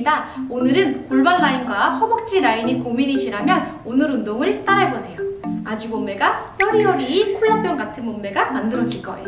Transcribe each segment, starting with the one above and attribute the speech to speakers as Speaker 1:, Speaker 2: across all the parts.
Speaker 1: 혜진입니다. 오늘은 골반 라인과 허벅지 라인이 고민이시라면 오늘 운동을 따라해보세요. 아주 몸매가 여리여리 콜라병 같은 몸매가 만들어질 거예요.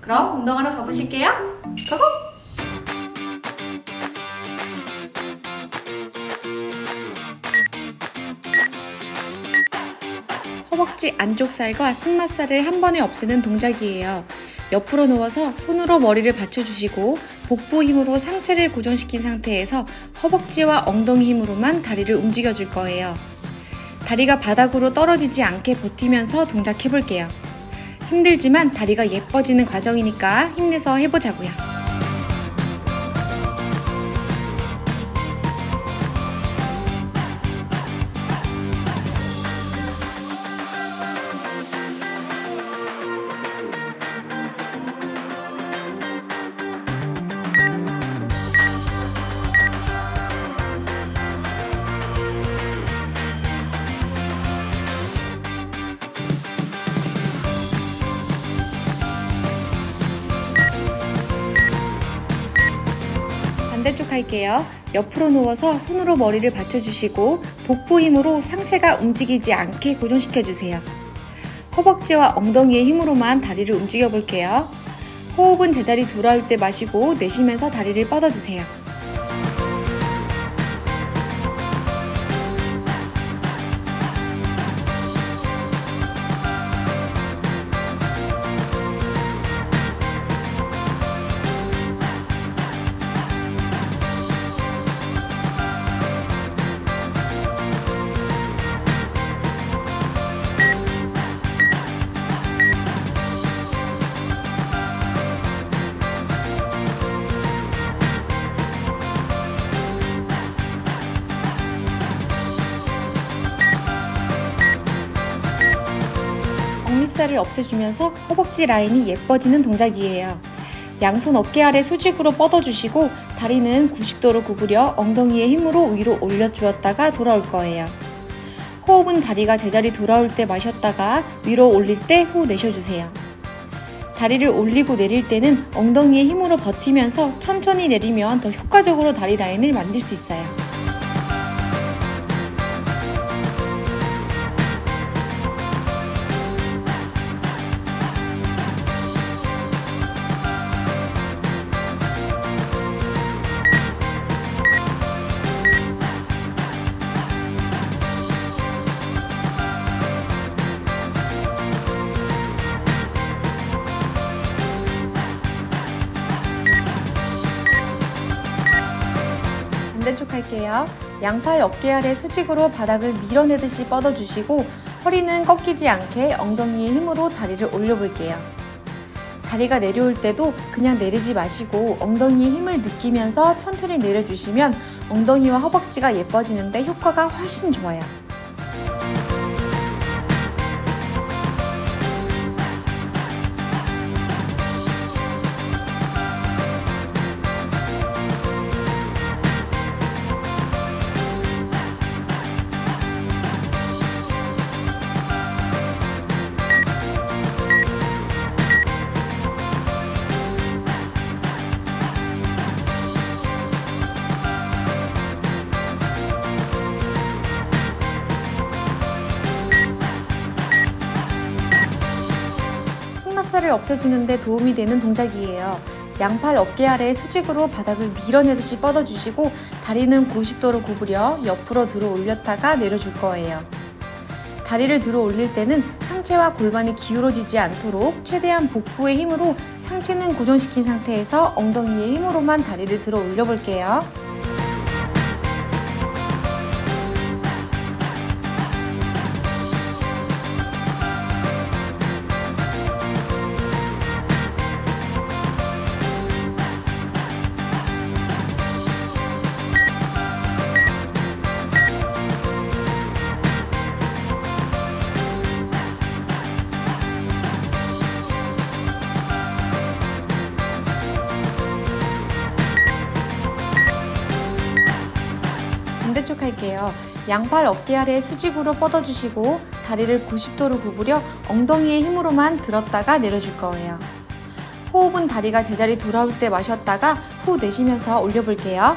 Speaker 1: 그럼 운동하러 가보실게요. 고고! 허벅지 안쪽 살과 승마살을 한 번에 없애는 동작이에요. 옆으로 누워서 손으로 머리를 받쳐주시고 복부 힘으로 상체를 고정시킨 상태에서 허벅지와 엉덩이 힘으로만 다리를 움직여 줄 거예요. 다리가 바닥으로 떨어지지 않게 버티면서 동작해 볼게요. 힘들지만 다리가 예뻐지는 과정이니까 힘내서 해보자고요. 반대쪽 할게요. 옆으로 누워서 손으로 머리를 받쳐주시고 복부 힘으로 상체가 움직이지 않게 고정시켜주세요. 허벅지와 엉덩이의 힘으로만 다리를 움직여 볼게요. 호흡은 제자리 돌아올 때 마시고 내쉬면서 다리를 뻗어주세요. 엉밑살을 없애주면서 허벅지 라인이 예뻐지는 동작이에요. 양손 어깨 아래 수직으로 뻗어주시고 다리는 90도로 구부려 엉덩이의 힘으로 위로 올려주었다가 돌아올 거예요. 호흡은 다리가 제자리 돌아올 때 마셨다가 위로 올릴 때 후 내쉬어주세요. 다리를 올리고 내릴 때는 엉덩이의 힘으로 버티면서 천천히 내리면 더 효과적으로 다리 라인을 만들 수 있어요. 할게요. 양팔 어깨 아래 수직으로 바닥을 밀어내듯이 뻗어주시고 허리는 꺾이지 않게 엉덩이의 힘으로 다리를 올려볼게요. 다리가 내려올 때도 그냥 내리지 마시고 엉덩이의 힘을 느끼면서 천천히 내려주시면 엉덩이와 허벅지가 예뻐지는데 효과가 훨씬 좋아요. 승마살을 없애주는데 도움이 되는 동작이에요. 양팔 어깨 아래 수직으로 바닥을 밀어내듯이 뻗어주시고 다리는 90도로 구부려 옆으로 들어 올렸다가 내려줄 거예요. 다리를 들어 올릴 때는 상체와 골반이 기울어지지 않도록 최대한 복부의 힘으로 상체는 고정시킨 상태에서 엉덩이의 힘으로만 다리를 들어 올려 볼게요. 양팔 어깨 아래 수직으로 뻗어주시고 다리를 90도로 구부려 엉덩이의 힘으로만 들었다가 내려줄 거예요. 호흡은 다리가 제자리 돌아올 때 마셨다가 후 내쉬면서 올려볼게요.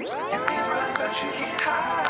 Speaker 2: You
Speaker 3: can run, but you get tired.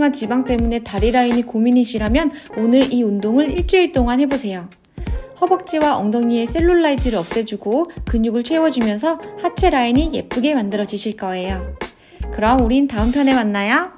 Speaker 1: 한 지방 때문에 다리 라인이 고민이시라면 오늘 이 운동을 일주일 동안 해보세요. 허벅지와 엉덩이의 셀룰라이트를 없애주고 근육을 채워주면서 하체 라인이 예쁘게 만들어지실 거예요. 그럼 우린 다음 편에 만나요.